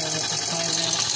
there with the fire.